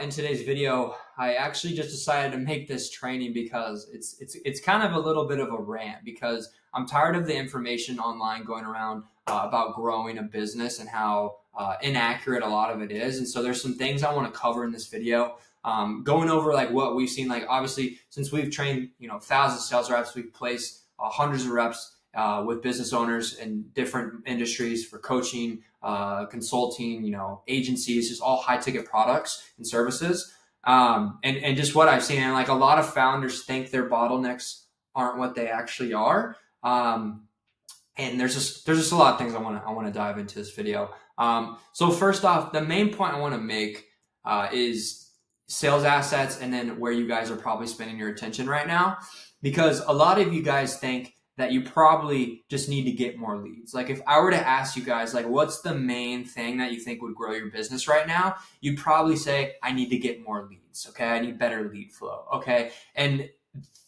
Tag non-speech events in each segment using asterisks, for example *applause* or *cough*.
in today's video, I actually just decided to make this training because it's it's it's kind of a little bit of a rant because I'm tired of the information online going around uh, about growing a business and how uh, inaccurate a lot of it is. And so there's some things I want to cover in this video. Um, going over like what we've seen, like obviously since we've trained you know thousands of sales reps, we've placed uh, hundreds of reps uh, with business owners in different industries for coaching, uh, consulting, you know, agencies, just all high ticket products and services. Um, and, and just what I've seen, and like a lot of founders think their bottlenecks aren't what they actually are. Um, and there's just there's just a lot of things I want to I want to dive into this video. Um, so first off, the main point I want to make uh, is sales assets, and then where you guys are probably spending your attention right now, because a lot of you guys think that you probably just need to get more leads. Like if I were to ask you guys, like, what's the main thing that you think would grow your business right now? You'd probably say, I need to get more leads. Okay. I need better lead flow. Okay. And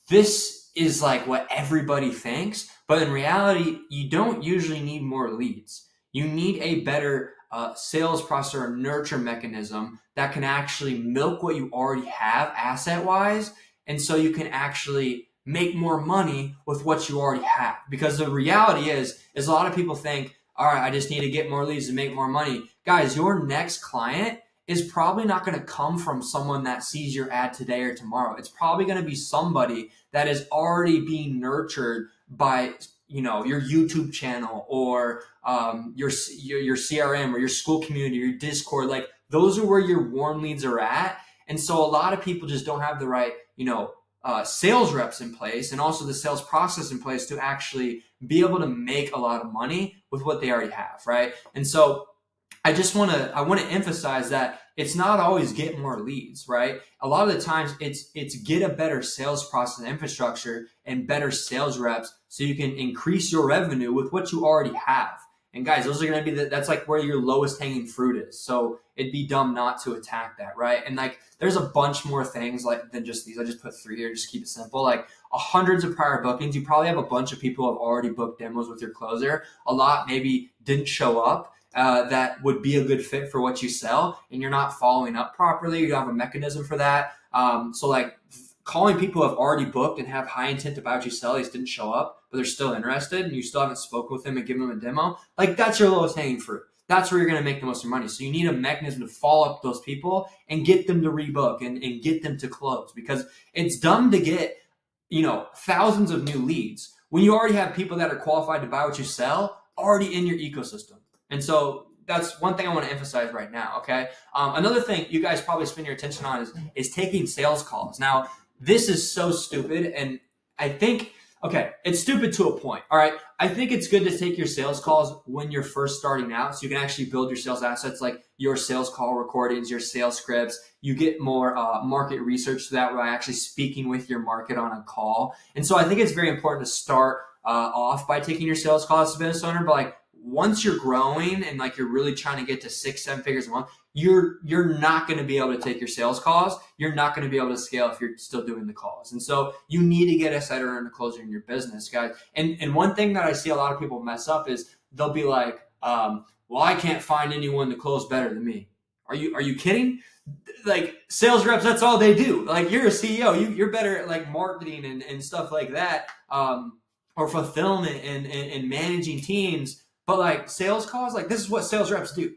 this is like what everybody thinks. But in reality, you don't usually need more leads. You need a better uh, sales process or nurture mechanism that can actually milk what you already have asset wise. And so you can actually make more money with what you already have. Because the reality is, is a lot of people think, all right, I just need to get more leads and make more money. Guys, your next client is probably not going to come from someone that sees your ad today or tomorrow. It's probably going to be somebody that is already being nurtured by you know your YouTube channel or um, your, your your CRM or your Skool community, your Discord. Like those are where your warm leads are at. And so a lot of people just don't have the right you know uh, sales reps in place and also the sales process in place to actually be able to make a lot of money with what they already have, right? And so I just want to I want to emphasize that it's not always get more leads, right? A lot of the times it's it's get a better sales process infrastructure and better sales reps so you can increase your revenue with what you already have. And guys, those are going to be the, that's like where your lowest hanging fruit is. So it'd be dumb not to attack that, right? And like, there's a bunch more things like than just these. I just put three here, just keep it simple. Like hundreds of prior bookings. You probably have a bunch of people have already booked demos with your closer. A lot maybe didn't show up. Uh, that would be a good fit for what you sell, and you're not following up properly. You don't have a mechanism for that. Um, so like calling people who have already booked and have high intent about you sell, they didn't show up, but they're still interested and you still haven't spoken with them and given them a demo, like that's your lowest hanging fruit. That's where you're going to make the most money. So you need a mechanism to follow up those people and get them to rebook and, and get them to close because it's dumb to get, you know, thousands of new leads when you already have people that are qualified to buy what you sell already in your ecosystem. And so that's one thing I want to emphasize right now. Okay. Um, another thing you guys probably spend your attention on is is taking sales calls. Now, this is so stupid. And I think, okay, it's stupid to a point. All right. I think it's good to take your sales calls when you're first starting out so you can actually build your sales assets like your sales call recordings, your sales scripts. You get more uh, market research so that way actually speaking with your market on a call. And so I think it's very important to start uh, off by taking your sales calls as a business owner, but like once you're growing and like you're really trying to get to six, seven figures a month, you're you're not going to be able to take your sales calls. You're not going to be able to scale if you're still doing the calls. And so you need to get a setter and a closer in your business, guys. And and one thing that I see a lot of people mess up is they'll be like, um, "Well, I can't find anyone to close better than me." Are you are you kidding? Like sales reps, that's all they do. Like you're a CEO, you you're better at like marketing and, and stuff like that, um, or fulfillment and, and and managing teams but like sales calls, like this is what sales reps do.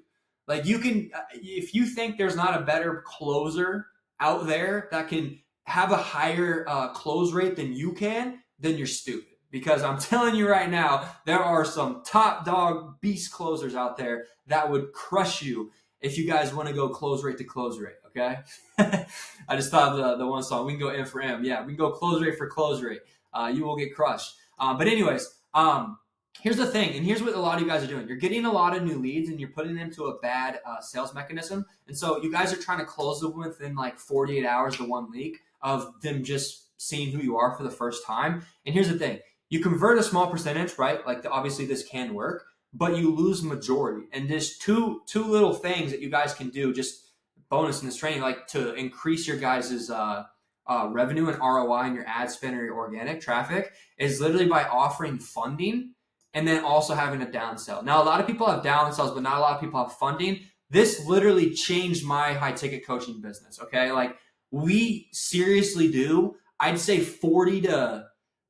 Like you can, uh, if you think there's not a better closer out there that can have a higher uh, close rate than you can, then you're stupid. Because I'm *laughs* telling you right now, there are some top dog beast closers out there that would crush you if you guys want to go close rate to close rate. Okay, *laughs* I just thought the, the one song. We can go M for M. Yeah, we can go close rate for close rate. Uh, you will get crushed. Uh, but anyways, um, here's the thing, and here's what a lot of you guys are doing. You're getting a lot of new leads and you're putting them to a bad uh, sales mechanism. And so you guys are trying to close them within like 48 hours to one week of them just seeing who you are for the first time. And here's the thing you convert a small percentage, right? Like the, obviously this can work, but you lose majority. And there's two two little things that you guys can do, just bonus in this training, like to increase your guys's uh, uh, revenue and ROI in your ad spend or your organic traffic is literally by offering funding and then also having a downsell. Now, a lot of people have downsells, but not a lot of people have funding. this literally changed my high ticket coaching business. Okay. Like we seriously do, I'd say 40 to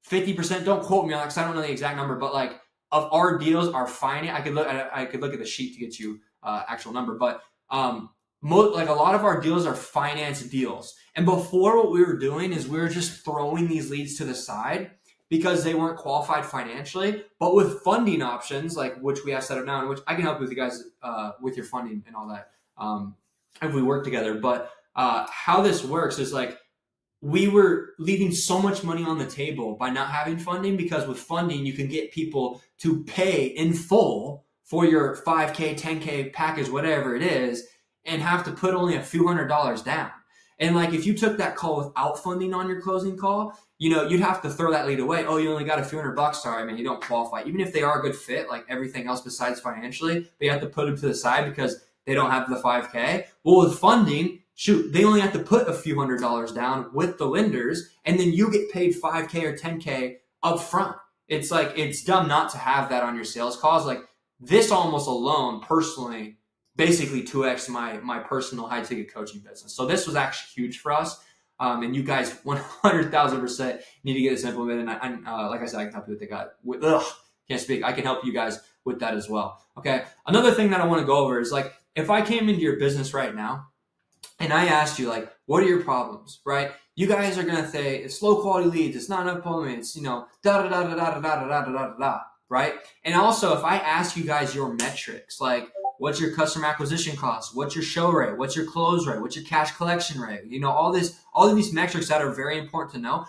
50%. Don't quote me on that because I don't know the exact number, but like of our deals are finance. I could look at I could look at the sheet to get you uh, actual number, but um, like a lot of our deals are finance deals. And before, what we were doing is we were just throwing these leads to the side because they weren't qualified financially. But with funding options, like which we have set up now, and which I can help with you guys uh, with your funding and all that um, if we work together. But uh, how this works is like we were leaving so much money on the table by not having funding because with funding you can get people to pay in full for your 5k 10k package whatever it is and have to put only a few hundred dollars down and like if you took that call without funding on your closing call you know you'd have to throw that lead away oh you only got a few hundred bucks sorry man you don't qualify even if they are a good fit like everything else besides financially but you have to put them to the side because they don't have the 5k well with funding shoot, they only have to put a few hundred dollars down with the lenders, and then you get paid 5K or 10K up front. It's like, it's dumb not to have that on your sales calls. Like, this almost alone, personally, basically 2x my, my personal high ticket coaching business. So, this was actually huge for us. Um, and you guys 100,000% need to get this implemented. And I, uh, like I said, I can help you with guy. With, ugh, can't speak. I can help you guys with that as well. Okay. Another thing that I want to go over is like, if I came into your business right now and I asked you, like, what are your problems, right? You guys are gonna say it's low quality leads, it's not enough appointments, you know, da da da da da da da da da da da, right? And also, if I ask you guys your metrics, like, what's your customer acquisition cost, what's your show rate, what's your close rate, what's your cash collection rate, you know, all this, all of these metrics that are very important to know.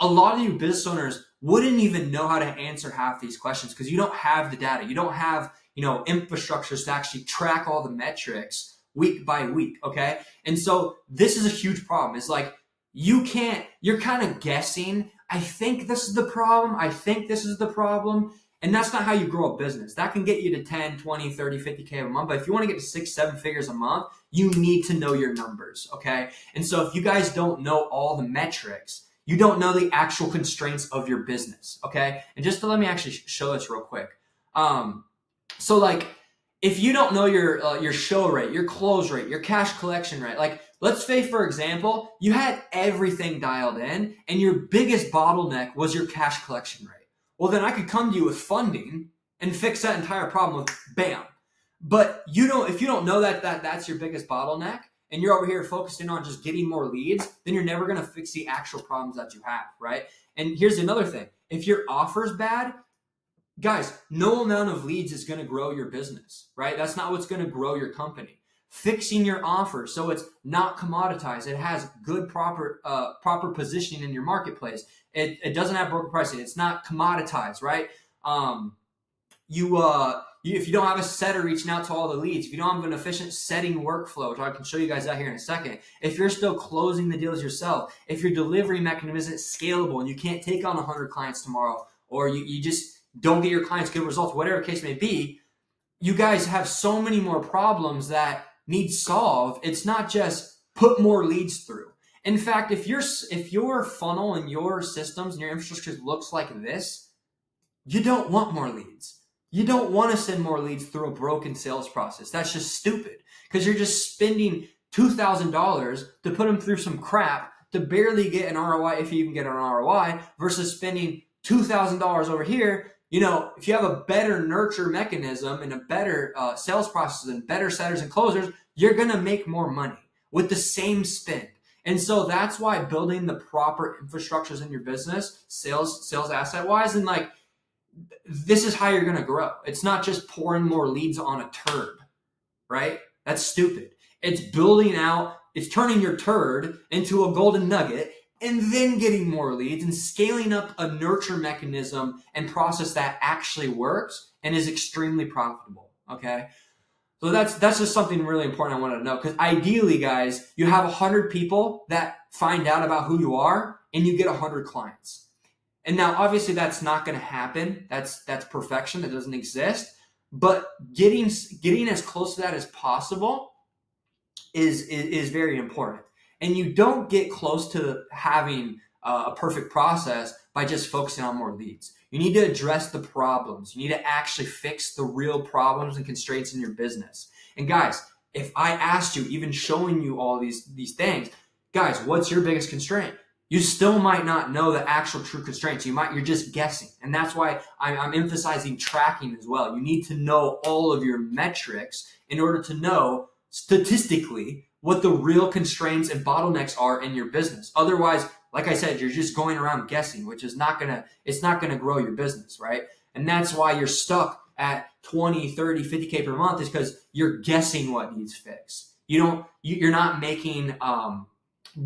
A lot of you business owners wouldn't even know how to answer half these questions because you don't have the data, you don't have, you know, infrastructures to actually track all the metrics week by week. Okay. And so this is a huge problem. It's like you can't, you're kind of guessing. I think this is the problem. I think this is the problem. And that's not how you grow a business. That can get you to 10, 20, 30, 50K a month. But if you want to get to six, seven figures a month, you need to know your numbers. Okay. And so if you guys don't know all the metrics, you don't know the actual constraints of your business. Okay. And just to let me actually show this real quick. Um, so like, if you don't know your uh, your show rate, your close rate, your cash collection rate, like let's say for example, you had everything dialed in and your biggest bottleneck was your cash collection rate. Well, then I could come to you with funding and fix that entire problem with bam. But you don't if you don't know that that that's your biggest bottleneck and you're over here focusing on just getting more leads, then you're never going to fix the actual problems that you have, right? And here's another thing. If your offer's bad, guys, no amount of leads is going to grow your business, right? That's not what's going to grow your company. Fixing your offer so it's not commoditized. It has good proper uh, proper positioning in your marketplace. It, it doesn't have broker pricing. It's not commoditized, right? Um, you uh, you, if you don't have a setter reaching out to all the leads, if you don't have an efficient setting workflow, which I can show you guys that here in a second, if you're still closing the deals yourself, if your delivery mechanism isn't scalable and you can't take on 100 clients tomorrow, or you, you just don't get your clients good results, whatever case may be, you guys have so many more problems that need solved. It's not just put more leads through. In fact, if your if your funnel and your systems and your infrastructure looks like this, you don't want more leads. You don't want to send more leads through a broken sales process. That's just stupid because you're just spending $2,000 to put them through some crap to barely get an ROI if you even get an ROI versus spending $2,000 over here you know, if you have a better nurture mechanism and a better uh, sales process and better setters and closers, you're going to make more money with the same spend. And so that's why building the proper infrastructures in your business, sales, sales asset wise, and like this is how you're going to grow. It's not just pouring more leads on a turd, right? That's stupid. It's building out, it's turning your turd into a golden nugget and then getting more leads and scaling up a nurture mechanism and process that actually works and is extremely profitable. Okay. So that's that's just something really important I wanted to know because ideally, guys, you have hundred people that find out about who you are, and you get hundred clients. And now, obviously, that's not going to happen. That's that's perfection that doesn't exist. But getting getting as close to that as possible is, is, is very important. And you don't get close to having uh, a perfect process by just focusing on more leads. You need to address the problems. You need to actually fix the real problems and constraints in your business. And guys, if I asked you, even showing you all these these things, guys, what's your biggest constraint? You still might not know the actual true constraints. You might you're just guessing, and that's why I'm, I'm emphasizing tracking as well. You need to know all of your metrics in order to know statistically what the real constraints and bottlenecks are in your business. Otherwise, like I said, you're just going around guessing, which is not gonna it's not gonna grow your business, right? And that's why you're stuck at 20, 30, 50K per month is because you're guessing what needs fixed. You don't, you, are not making um,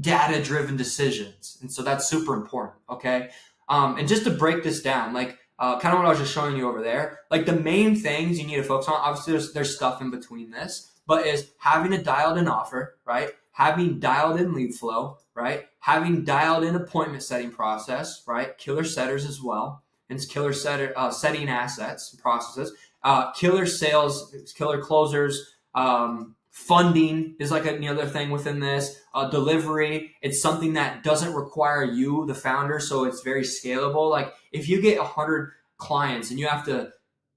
data driven decisions. And so that's super important. Okay. Um, and just to break this down, like, uh, kind of what I was just showing you over there, like the main things you need to focus on, obviously there's, there's stuff in between this, but is having a dialed in offer, right? Having dialed in lead flow, right? Having dialed in appointment setting process, right? Killer setters as well and killer setter, uh, setting assets processes, uh, killer sales, killer closers, um, funding is like another thing within this. Uh, delivery, it's something that doesn't require you, the founder, so it's very scalable. Like if you get a hundred clients and you have to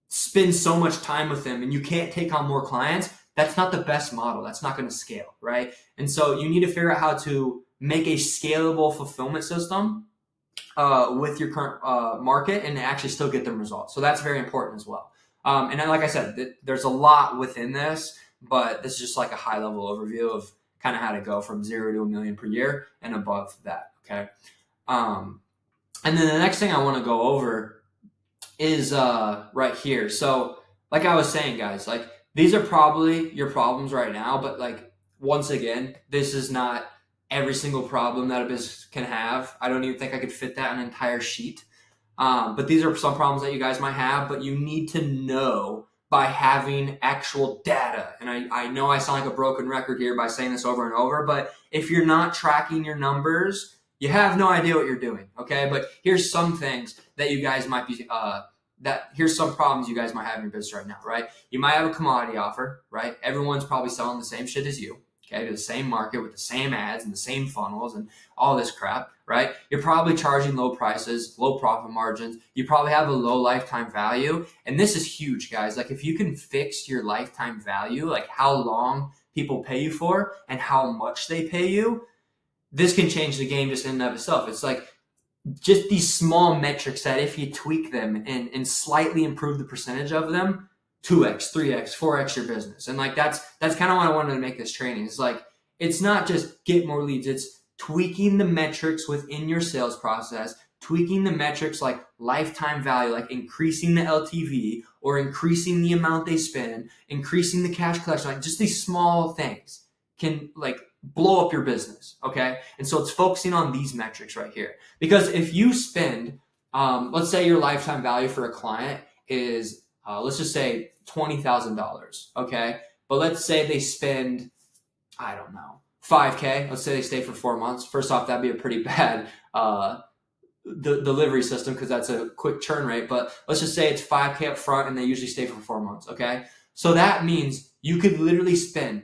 spend so much time with them and you can't take on more clients, that's not the best model. That's not going to scale, right? And so you need to figure out how to make a scalable fulfillment system uh, with your current uh, market and actually still get the results. So that's very important as well. Um, and then, like I said, th- there's a lot within this, but this is just like a high level overview of kind of how to go from zero to a million per year and above that. Okay. Um, and then the next thing I want to go over is uh, right here. So, like I was saying, guys, like these are probably your problems right now, but like once again, this is not every single problem that a business can have. I don't even think I could fit that an entire sheet. Um, but these are some problems that you guys might have, but you need to know by having actual data. And I, I know I sound like a broken record here by saying this over and over, but if you're not tracking your numbers, you have no idea what you're doing. Okay. But here's some things that you guys might be, uh, that here's some problems you guys might have in your business right now, right? You might have a commodity offer, right? Everyone's probably selling the same shit as you okay, to the same market with the same ads and the same funnels and all this crap, right? You're probably charging low prices, low profit margins. You probably have a low lifetime value. And this is huge, guys. Like if you can fix your lifetime value, like how long people pay you for and how much they pay you, this can change the game just in and of itself. It's like just these small metrics that if you tweak them and, and slightly improve the percentage of them, 2x, 3x, 4x your business. And like that's that's kind of what I wanted to make this training. It's like it's not just get more leads, it's tweaking the metrics within your sales process, tweaking the metrics like lifetime value, like increasing the LTV or increasing the amount they spend, increasing the cash collection, like just these small things can like blow up your business. Okay. And so it's focusing on these metrics right here. Because if you spend, um, let's say your lifetime value for a client is uh, let's just say $20,000, okay? But let's say they spend, I don't know, 5K. Let's say they stay for four months. First off, that'd be a pretty *laughs* bad uh, the delivery system because that's a quick churn rate. But let's just say it's 5K up front and they usually stay for four months, okay? So that means you could literally spend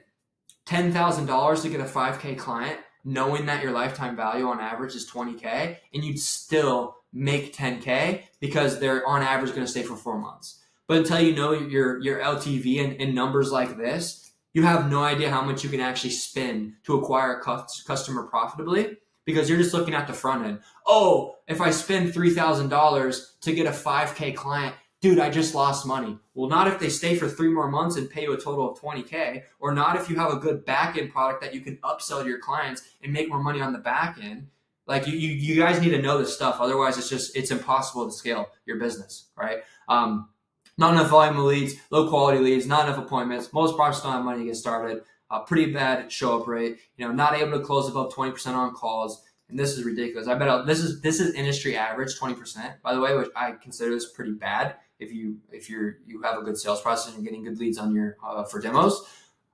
$10,000 to get a 5K client knowing that your lifetime value on average is 20K and you'd still make 10K because they're on average going to stay for four months. But until you know your your LTV and, and numbers like this, you have no idea how much you can actually spend to acquire a customer profitably because you're just looking at the front end. Oh, if I spend $3,000 to get a 5K client, dude, I just lost money. Well, not if they stay for three more months and pay you a total of 20K, or not if you have a good back end product that you can upsell to your clients and make more money on the back end. Like you, you, you guys need to know this stuff. Otherwise, it's just, it's impossible to scale your business, right? Um, not enough volume of leads, low quality leads, not enough appointments. Most prospects don't have money to get started. Pretty bad show up rate. You know, not able to close above 20% on calls. And this is ridiculous. I bet I'll, this is this is industry average 20%, by the way, which I consider this pretty bad if you if you're you have a good sales process and you're getting good leads on your uh, for demos.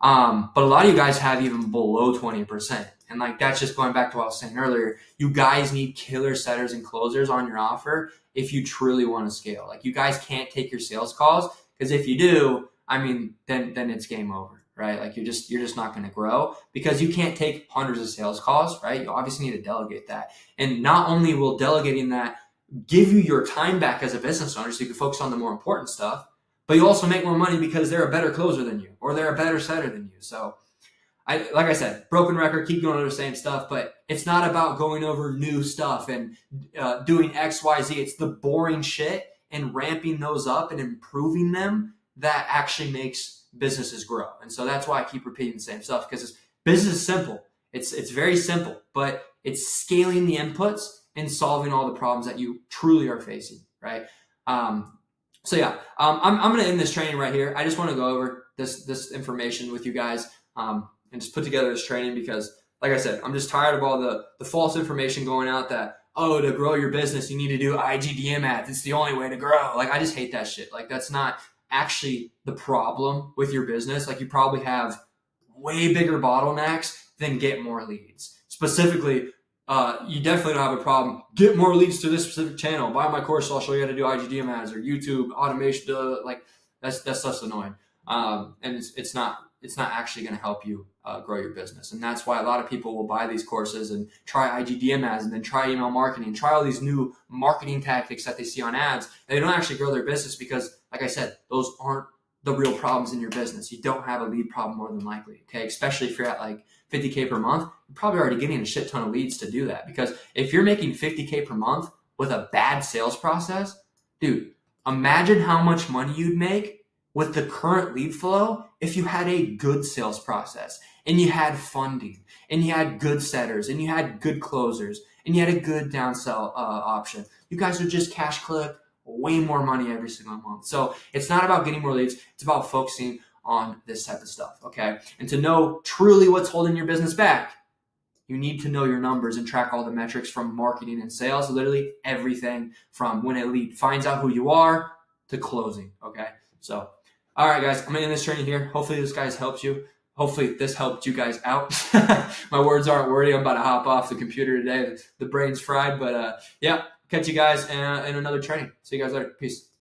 Um, but a lot of you guys have even below 20%. And like that's just going back to what I was saying earlier. You guys need killer setters and closers on your offer if you truly want to scale. Like you guys can't take your sales calls because if you do, I mean, then then it's game over, right? Like you're just you're just not going to grow because you can't take hundreds of sales calls, right? You obviously need to delegate that. And not only will delegating that give you your time back as a business owner so you can focus on the more important stuff, but you also make more money because they're a better closer than you or they're a better setter than you. So I like I said, broken record, keep going over the same stuff, but it's not about going over new stuff and uh, doing X, Y, Z. It's the boring shit and ramping those up and improving them that actually makes businesses grow. And so that's why I keep repeating the same stuff because business is simple. It's it's very simple, but it's scaling the inputs and solving all the problems that you truly are facing, right? Um, so yeah, um, I'm, I'm going to end this training right here. I just want to go over this this information with you guys um, and just put together this training because, like I said, I'm just tired of all the the false information going out that oh to grow your business you need to do IGDM ads. It's the only way to grow. Like I just hate that shit. Like that's not actually the problem with your business. Like you probably have way bigger bottlenecks than get more leads. Specifically, uh, you definitely don't have a problem. Get more leads to this specific channel. Buy my course. I'll show you how to do IGDM ads or YouTube automation. like that's that's stuff's annoying. Um, and it's, it's not it's not actually going to help you uh, grow your business. And that's why a lot of people will buy these courses and try IGDM ads and then try email marketing, try all these new marketing tactics that they see on ads. they don't actually grow their business because, like I said, those aren't the real problems in your business. You don't have a lead problem more than likely. Okay. Especially if you're at like 50K per month, you're probably already getting a shit ton of leads to do that. Because if you're making 50K per month with a bad sales process, dude, imagine how much money you'd make with the current lead flow if you had a good sales process and you had funding and you had good setters and you had good closers and you had a good downsell uh, option. You guys would just cash clip way more money every single month. So it's not about getting more leads. It's about focusing on this type of stuff. Okay. And to know truly what's holding your business back, you need to know your numbers and track all the metrics from marketing and sales, literally everything from when a lead finds out who you are to closing. Okay. So, all right, guys, I'm end this training here. Hopefully, this guys helps you. Hopefully, this helped you guys out. *laughs* My words aren't wordy. I'm about to hop off the computer today. The brain's fried, but uh, yeah, catch you guys in, in another training. See you guys later. Peace.